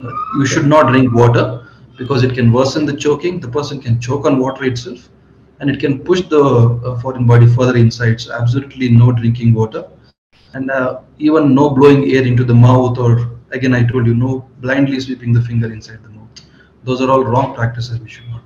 you should not drink water because it can worsen the choking. The person can choke on water itself and it can push the uh, foreign body further inside. So absolutely no drinking water and uh, even no blowing air into the mouth or again I told you no blindly sweeping the finger inside the mouth. Those are all wrong practices we should not